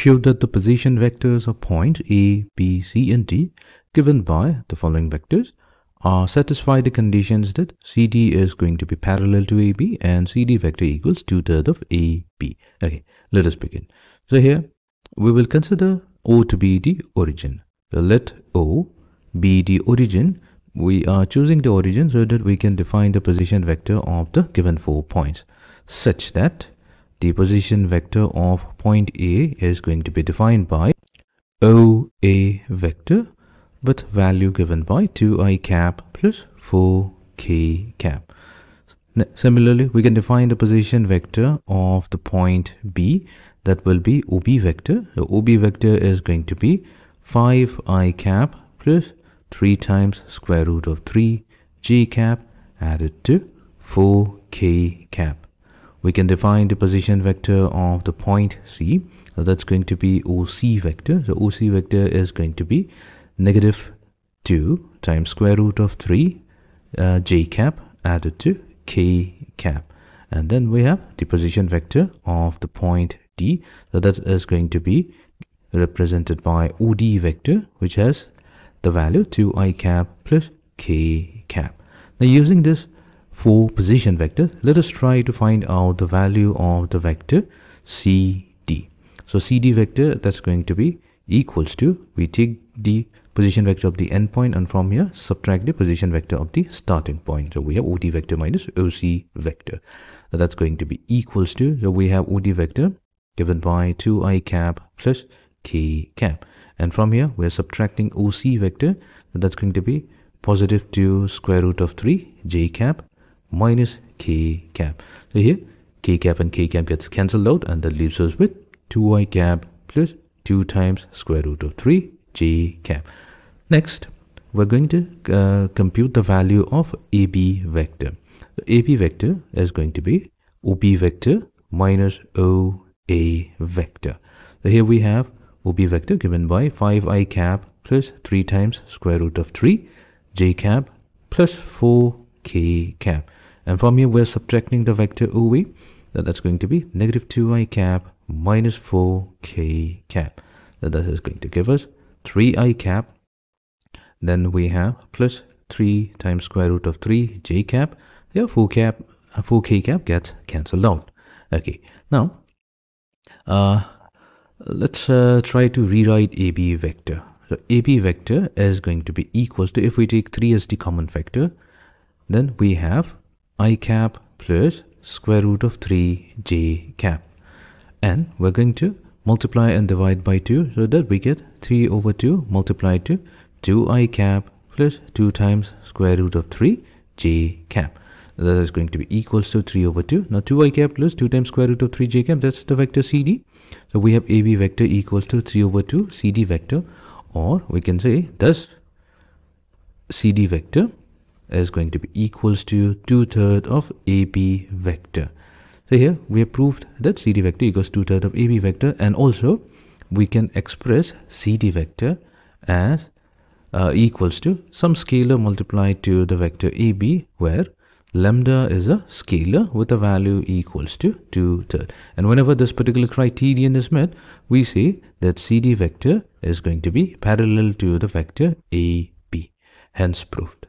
show that the position vectors of point A, B, C and D given by the following vectors are satisfy the conditions that CD is going to be parallel to AB and CD vector equals two-thirds of AB. Okay, let us begin. So here we will consider O to be the origin. So let O be the origin. We are choosing the origin so that we can define the position vector of the given four points such that the position vector of point A is going to be defined by OA vector with value given by 2i cap plus 4k cap. Similarly, we can define the position vector of the point B that will be OB vector. The OB vector is going to be 5i cap plus 3 times square root of 3 j cap added to 4k cap. We can define the position vector of the point C. So that's going to be OC vector. So OC vector is going to be negative 2 times square root of 3 uh, j cap added to k cap. And then we have the position vector of the point D. So that is going to be represented by OD vector, which has the value 2i cap plus k cap. Now using this for position vector, let us try to find out the value of the vector CD. So CD vector that's going to be equals to, we take the position vector of the endpoint and from here subtract the position vector of the starting point. So we have OD vector minus OC vector. That's going to be equals to, so we have OD vector given by 2i cap plus k cap. And from here we're subtracting OC vector. That's going to be positive 2 square root of 3 j cap minus k cap. So here k cap and k cap gets cancelled out and that leaves us with 2i cap plus 2 times square root of 3 j cap. Next, we're going to uh, compute the value of AB vector. AB vector is going to be OB vector minus OA vector. So here we have OB vector given by 5i cap plus 3 times square root of 3 j cap plus 4k cap. And from here, we're subtracting the vector OA. That that's going to be negative 2i cap minus 4k cap. That that is going to give us 3i cap. Then we have plus 3 times square root of 3 j cap. Yeah, 4 cap, 4k cap gets cancelled out. Okay, now uh, let's uh, try to rewrite AB vector. So AB vector is going to be equals to, if we take 3 as the common factor, then we have i cap plus square root of 3 j cap. And we're going to multiply and divide by 2 so that we get 3 over 2 multiplied to 2 i cap plus 2 times square root of 3 j cap. That is going to be equals to 3 over 2 now 2 i cap plus 2 times square root of 3 j cap that's the vector cd so we have ab vector equals to 3 over 2 cd vector or we can say thus cd vector is going to be equals to two-thirds of AB vector. So here we have proved that CD vector equals two-thirds of AB vector and also we can express CD vector as uh, equals to some scalar multiplied to the vector AB where lambda is a scalar with a value equals to two-thirds. And whenever this particular criterion is met, we say that CD vector is going to be parallel to the vector AB. Hence proved.